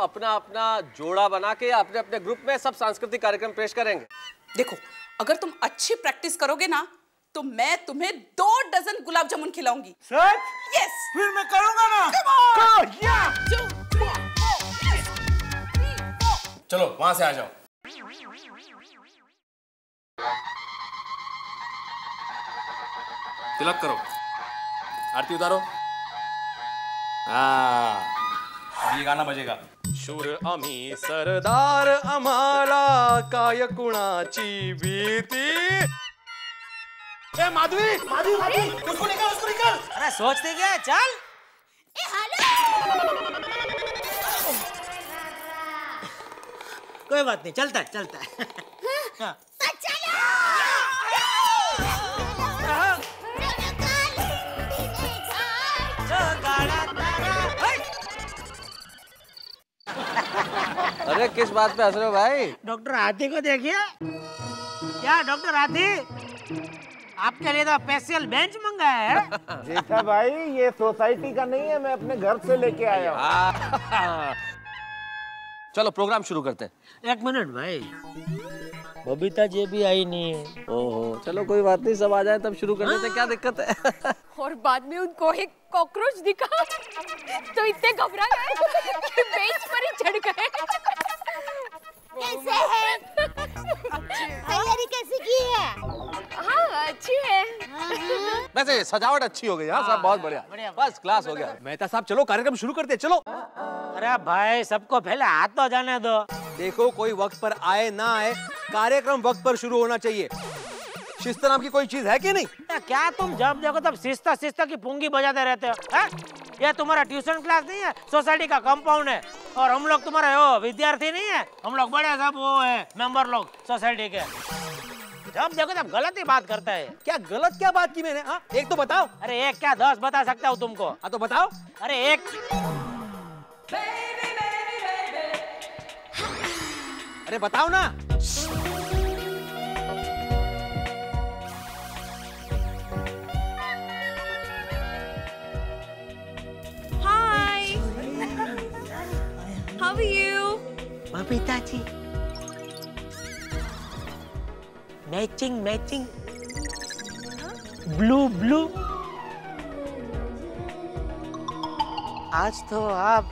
तो अपना अपना जोड़ा बना के अपने अपने ग्रुप में सब सांस्कृतिक कार्यक्रम पेश करेंगे। देखो अगर तुम अच्छी प्रैक्टिस करोगे ना तो मैं तुम्हें दो डजन गुलाब जामुन खिलाऊँगी। सच? यस फिर मैं करूँगा ना? Come या चलो वहाँ से आ जाओ। तिलक करो। आरती उतारो। हाँ। ये गाना बजेगा। शूर आम्ही सरदार आम्हाला काय कुणाची भीती। ए माधवी! माधवी माधवी उसको निकाल उसको निकाल। अरे सोचते क्या है? चल। कोई बात नहीं चलता है चलता है। हाँ। अरे किस बात पे हंस रहे हो भाई? डॉक्टर हाथी को देखिए। क्या डॉक्टर हाथी आपके लिए तो स्पेशल बेंच मंगाया है। देखा भाई ये सोसाइटी का नहीं है मैं अपने घर से लेके आया हूँ। चलो प्रोग्राम शुरू करते हैं। एक मिनट भाई। बबीता जी भी आई नहीं है। ओहो चलो कोई बात नहीं सब आ जाए तब शुरू कर देते हैं, क्या दिक्कत है? और बाद में उनको एक कॉकरोच दिखा। तो इतने घबरा गए कि बेंच पर ही चढ़ गए। कैसे है? तैयारी कैसे की है? हाँ अच्छी है। वैसे सजावट अच्छी हो गई हाँ सब बहुत बढ़िया। फ़र्स्ट क्लास हो गया। मेहता साहब चलो कार्यक्रम शुरू करते चलो। अरे भाई सबको पहले हाथ तो जाने दो। देखो कोई वक्त पर आए ना आए कार्यक्रम वक्त पर शुरू होना चाहिए। शिस्त नाम की कोई चीज़ है कि नहीं? क्या तुम जब देखो तब शिस्ता सिस्ता की पुंगी बजाते रहते हो हैं? ये तुम्हारा ट्यूशन क्लास नहीं है सोसाइटी का कंपाउंड है। और हम लोग तुम्हारे वो विद्यार्थी नहीं है? हम लोग बड़े सब वो है मेंबर लोग सोसाइटी के। जब देखो तब गलत ही बात करता है। क्या गलत क्या बात की मैंने हाँ? एक तो बताओ। अरे एक क्या दस बता सकता हूँ तुमको? हाँ तो बताओ। अरे एक। अरे बताओ ना। Babita ji matching matching blue blue आज तो आप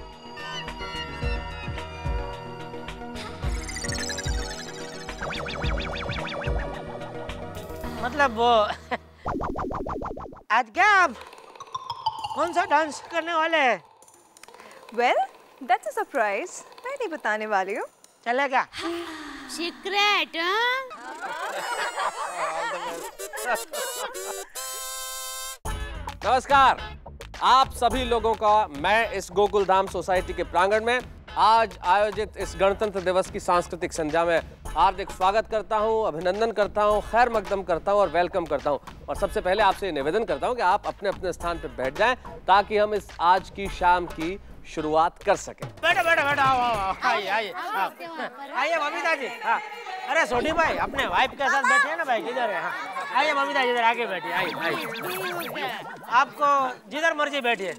मतलब वो आज क्या आप? कौन सा डांस करने वाले हैं? वेल दैट्स अ सरप्राइज़ नहीं बताने वाली हूँ। चलेगा सीक्रेट नमस्कार। आप सभी लोगों का मैं इस गोकुल धाम सोसाइटी के प्रांगण में आज आयोजित इस गणतंत्र दिवस की सांस्कृतिक संध्या में हार्दिक स्वागत करता हूँ अभिनंदन करता हूँ खैर मकदम करता हूँ और वेलकम करता हूँ। और सबसे पहले आपसे निवेदन करता हूँ कि आप अपने अपने स्थान पर बैठ जाएँ ताकि हम इस आज की शाम की शुरुआत कर सके। बैठो बैठो बैठो आओ आओ आइए आइए हाँ, आइए बबीता जी हाँ। अरे सोनी भाई अपने वाइफ के साथ बैठे हैं ना भाई किधर है हाँ। आइए बबीता जी इधर आगे बैठिए आइए आइए। आपको जिधर मर्ज़ी बैठिए।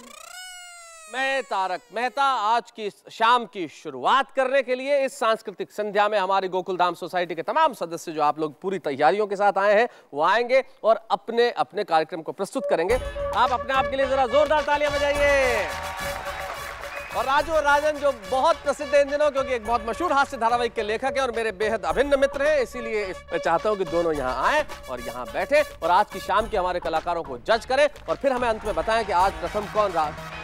मैं तारक मेहता आज की शाम की शुरुआत करने के लिए इस सांस्कृतिक संध्या में हमारी गोकुलधाम सोसाइटी के तमाम सदस्य जो आप लोग पूरी तैयारियों के साथ आए हैं वो आएँगे और अपने अपने कार्यक्रम को प्रस्तुत करेंगे। आप अपने आप के लिए जरा जोरदार तालियाँ बजाइए। और राजू और राजन जो बहुत प्रसिद्ध है इन दिनों, क्योंकि एक बहुत मशहूर हास्य धारावाहिक के लेखक हैं और मेरे बेहद अभिन्न मित्र हैं, इसीलिए इस- मैं चाहता हूँ कि दोनों यहाँ आए और यहाँ बैठे और आज की शाम के हमारे कलाकारों को जज करें और फिर हमें अंत में बताएँ कि आज प्रथम कौन रहा।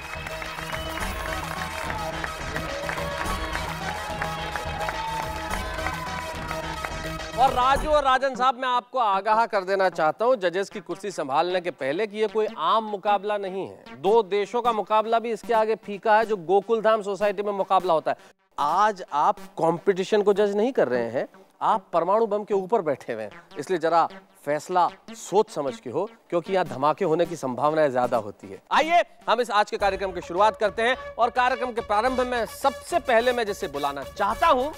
और राजू और राजन साहब, मैं आपको आगाह कर देना चाहता हूँ, जजेस की कुर्सी संभालने के पहले कि ये कोई आम मुकाबला नहीं है। दो देशों का मुकाबला भी इसके आगे फीका है, जो गोकुल धाम सोसाइटी में मुकाबला होता है। आज आप कंपटीशन को जज नहीं कर रहे हैं, आप परमाणु बम के ऊपर बैठे हुए हैं। इसलिए जरा फैसला सोच समझ के हो, क्योंकि यहाँ धमाके होने की संभावनाएँ ज़्यादा होती है। आइए, हम इस आज के कार्यक्रम की शुरुआत करते हैं, और कार्यक्रम के प्रारंभ में सबसे पहले मैं जिसे बुलाना चाहता हूँ,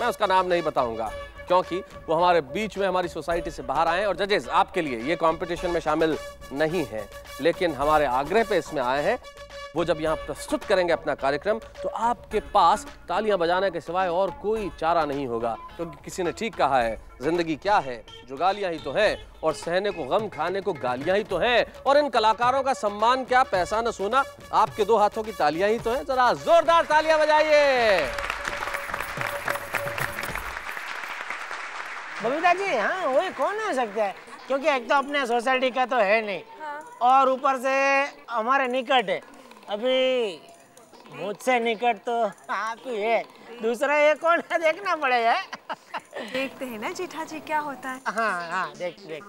मैं उसका नाम नहीं बताऊँगा। क्योंकि वो हमारे बीच में हमारी सोसाइटी से बाहर आए और जजेस आपके लिए ये कंपटीशन में शामिल नहीं है। लेकिन हमारे आग्रह पे इसमें आए हैं। वो जब यहाँ प्रस्तुत करेंगे अपना कार्यक्रम तो आपके पास तालियाँ बजाने के सिवाय और कोई चारा नहीं होगा। क्योंकि तो किसी ने ठीक कहा है, ज़िंदगी क्या है? जो गालियाँ ही तो हैं, और सहने को, गम खाने को गालियाँ ही तो हैं। और इन कलाकारों का सम्मान क्या? पैसा न सोना, आपके दो हाथों की तालियाँ ही तो हैं। जरा जोरदार तालियाँ बजाइए। बबीता जी हाँ वही कौन हो सकता है? क्योंकि एक तो अपने सोसाइटी का तो है नहीं। हाँ। और ऊपर से हमारे निकट है। अभी मुझसे निकट तो आप ही है। दूसरा ये कौन है? देखना पड़ेगा। देखते हैं ना जेठा जी क्या होता है। हाँ हाँ देख देख।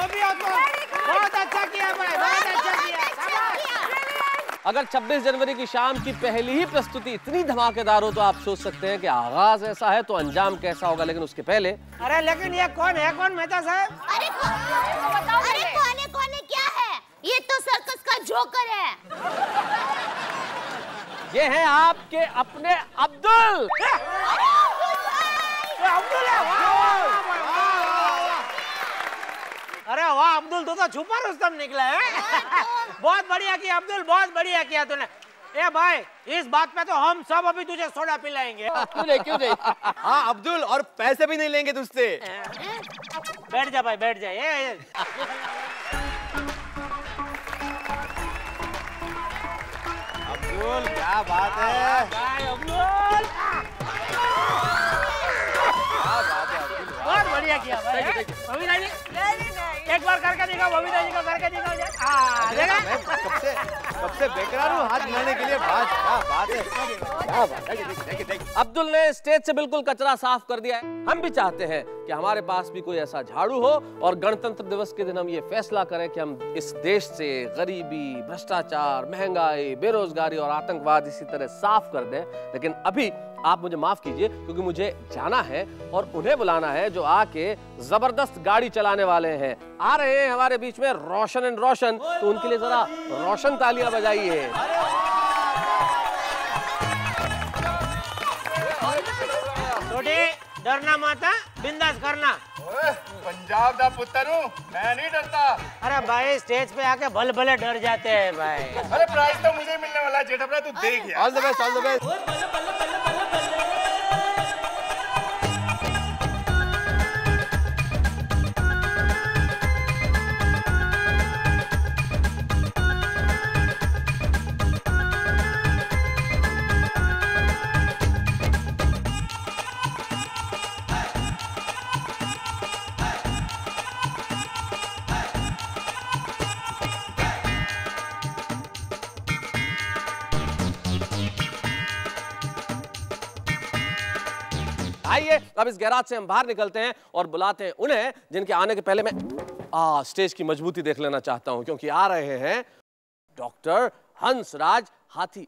है हो बहुत अच्छा किया भाई बहुत अच्छा किया। अगर 26 जनवरी की शाम की पहली ही प्रस्तुति इतनी धमाकेदार हो तो आप सोच सकते हैं कि आगाज़ ऐसा है तो अंजाम कैसा होगा लेकिन उसके पहले अरे लेकिन ये कौन है? कौन मेहता साहब? अरे कौन? अरे कोने कोने क्या है? ये तो सर्कस का जोकर है। ये हैं आपके अपने अब्दुल। अब्दुल है वाह, वाह, वाह, वाह, वाह, वाह। अरे वाह अब्दुल तू तो छुपा रुस्तम निकला है बहुत बढ़िया किया अब्दुल बहुत बढ़िया किया तूने। ए भाई इस बात पे तो हम सब अभी तुझे सोडा पिलाएँगे। क्यों नहीं क्यों नहीं? हाँ अब्दुल और पैसे भी नहीं लेंगे तुझसे। बैठ जा भाई बैठ जा ये, ये। अब्दुल क्या बात है? भाई अब्दुल। बहुत बढ़िया किया भाई एक बार करके दिखाओ बबीता जी को करके दिखाओ देखा कब से कब से बेकरार हूँ हाथ मिलाने के लिए बात क्या बात है। अब्दुल ने स्टेज से बिल्कुल कचरा साफ़ कर दिया है। हम भी चाहते हैं कि हमारे पास भी कोई ऐसा झाड़ू हो और गणतंत्र दिवस के दिन हम ये फैसला करें कि हम इस देश से गरीबी, भ्रष्टाचार, महँगाई, बेरोजगारी और आतंकवाद इसी तरह साफ़ कर दें। लेकिन अभी आप मुझे माफ़ कीजिए क्योंकि मुझे जाना है और उन्हें बुलाना है जो आके ज़बरदस्त गाड़ी चलाने वाले हैं। आ रहे हैं हमारे बीच में रोशन एंड रोशन। तो उनके लिए जरा रोशन तालियाँ बजाइए। डरना माता बिंदास करना। पंजाब का पुत्र हूँ मैं नहीं डरता। अरे भाई स्टेज पे आके भले भले डर जाते हैं भाई। अरे प्राइस तो मुझे मिलने वाला है जेठा तू देख all the best all the best आइए अब इस गैराज से हम बाहर निकलते हैं और बुलाते हैं उन्हें जिनके आने के पहले मैं आ, स्टेज की मजबूती देख लेना चाहता हूँ क्योंकि आ रहे हैं डॉक्टर हंसराज हाथी।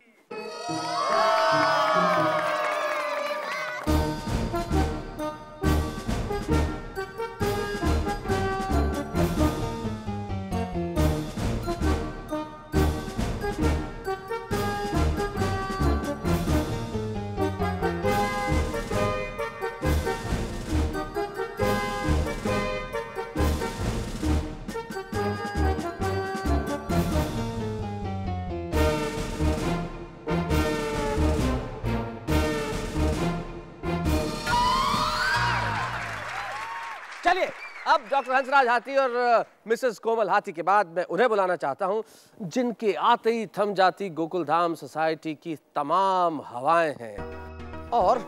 अब डॉक्टर हंसराज हाथी और मिसेस कोमल हाथी के बाद मैं उन्हें बुलाना चाहता हूँ, जिनके आते ही थम जाती गोकुल धाम सोसाइटी की तमाम हवाएँ हैं और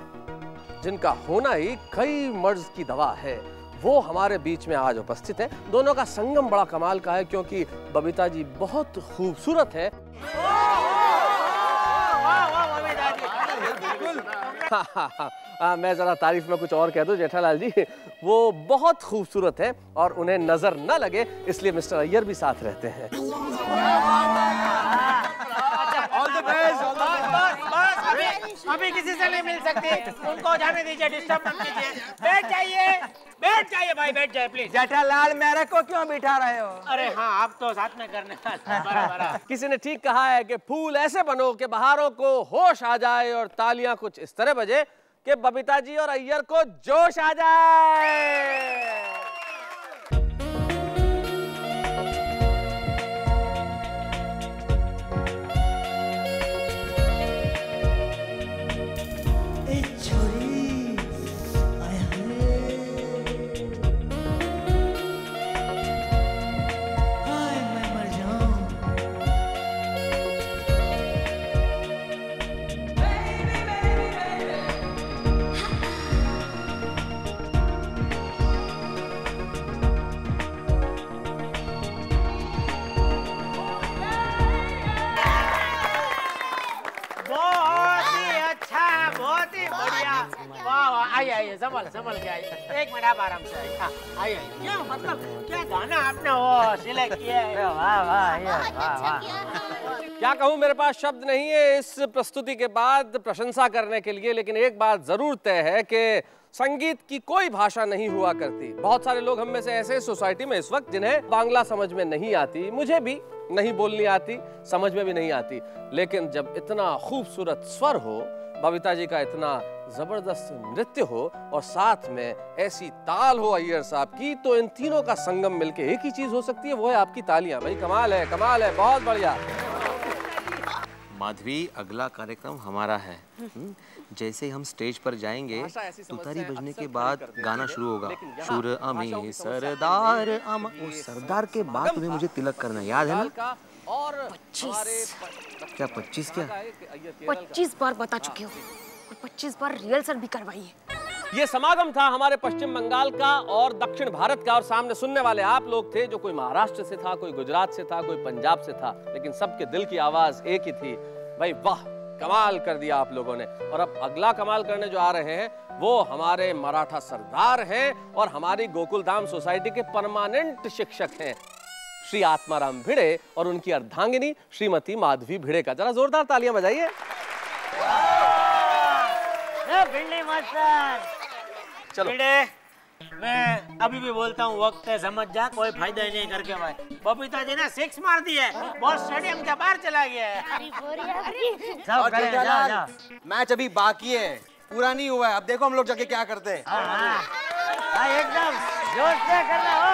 जिनका होना ही कई मर्ज की दवा है। वो हमारे बीच में आज उपस्थित है। दोनों का संगम बड़ा कमाल का है, क्योंकि बबीता जी बहुत खूबसूरत है। आ, मैं जरा तारीफ़ में कुछ और कह दूँ जेठालाल जी वो बहुत खूबसूरत है और उन्हें नज़र न लगे इसलिए मिस्टर अय्यर भी साथ रहते हैं all the best all the बस बस अभी अभी भी किसी से नहीं मिल सकती। उनको जाने दीजिए डिस्टर्ब मत कीजिए। बैठ जाइए बैठ जाइए भाई बैठ जाइए प्लीज़ जेठालाल मेरे को क्यों बिठा रहे हो? अरे हाँ आप तो साथ में करने बराबर किसी ने ठीक कहा है कि फूल ऐसे बनो कि बहारों को होश आ जाए और तालियाँ कुछ इस तरह बजे कि बबीता जी और अय्यर को जोश आ जाए। आइए संभल संभल के आइए। एक मिनट आप आराम से आइए। हाँ, आइए आइए। क्या मतलब क्या गाना आपने वो सिलेक्ट किया है? वाह वाह वाह वाह। क्या कहूँ मेरे पास शब्द नहीं है इस प्रस्तुति के बाद प्रशंसा करने के लिए लेकिन एक बात ज़रूर तय है कि संगीत की कोई भाषा नहीं हुआ करती। बहुत सारे लोग हम में से ऐसे सोसाइटी में इस वक्त जिन्हें बांग्ला समझ में नहीं आती। मुझे भी नहीं बोलनी आती समझ में भी नहीं आती। लेकिन जब इतना खूबसूरत स्वर हो बबीता जी का इतना ज़बरदस्त नृत्य हो और साथ में ऐसी ताल हो अय्यर साहब की तो इन तीनों का संगम मिलके एक ही चीज़ हो सकती है वो है आपकी तालियाँ। भाई कमाल है कमाल है बहुत बढ़िया। माधवी अगला कार्यक्रम हमारा है। हम्म, जैसे ही हम स्टेज पर जाएँगे तुतारी बजने के बाद गाना शुरू होगा। की अमी सरदार है। अम सरदार के बाद तुम्हें मुझे तिलक करना याद है ना? और हमारे प- क्या पच्चीस क्या। पच्चीस बार बता चुके हो। और पच्चीस बार रिहर्सल भी करवाई है ये समागम था हमारे पश्चिम बंगाल का और दक्षिण भारत का और सामने सुनने वाले आप लोग थे जो कोई महाराष्ट्र से था, कोई गुजरात से था, कोई पंजाब से था, लेकिन सबके दिल की आवाज़ एक ही थी, भाई वाह, कमाल कर दिया आप लोगों ने। और अब अगला कमाल करने जो आ रहे हैं, वो हमारे मराठा सरदार हैं और हमारी गोकुल धाम सोसाइटी के परमानेंट शिक्षक हैं, श्री आत्माराम भिड़े और उनकी अर्धांगिनी श्रीमती माधवी भिड़े का। जरा जोरदार तालियाँ बजाइए। भिंडी मास्टर। चलो। भिड़े मैं अभी भी बोलता हूँ वक्त है समझ जा कोई फ़ायदा ही नहीं करके भाई। बबीता जी ने सिक्स मार दी है बॉल स्टेडियम के बाहर चला गया है। सब करें, जाओ, जेठालाल जाओ। मैच अभी बाकी है पूरा नहीं हुआ है। अब देखो हम लोग जाके क्या करते हैं। हाँ, हाँ। हाँ, एकदम जोश से करना हो।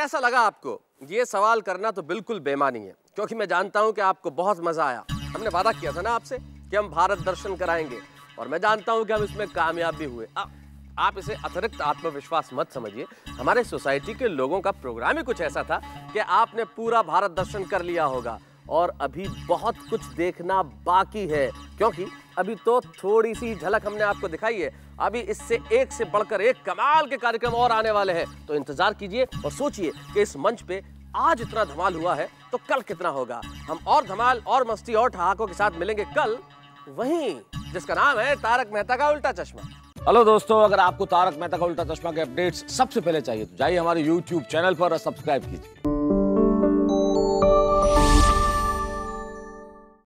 कैसा लगा आपको? ये सवाल करना तो बिल्कुल बेमानी है क्योंकि मैं जानता हूँ कि आपको बहुत मज़ा आया। हमने वादा किया था ना आपसे कि हम भारत दर्शन कराएँगे और मैं जानता हूँ कि हम इसमें कामयाब भी हुए। आ, आप इसे अतिरिक्त आत्मविश्वास मत समझिए। हमारे सोसाइटी के लोगों का प्रोग्राम ही कुछ ऐसा था कि आपने पूरा भारत दर्शन कर लिया होगा और अभी बहुत कुछ देखना बाकी है क्योंकि अभी तो थोड़ी सी झलक हमने आपको दिखाई है। अभी इससे एक से बढ़कर एक कमाल के कार्यक्रम और आने वाले हैं। तो इंतज़ार कीजिए और सोचिए कि इस मंच पे आज इतना धमाल हुआ है तो कल कितना होगा। हम और धमाल और मस्ती और ठहाकों के साथ मिलेंगे कल वहीं, जिसका नाम है तारक मेहता का उल्टा चश्मा। हेलो दोस्तों, अगर आपको तारक मेहता का उल्टा चश्मा के अपडेट्स सबसे पहले चाहिए तो जाइए हमारे यूट्यूब चैनल पर सब्सक्राइब कीजिए।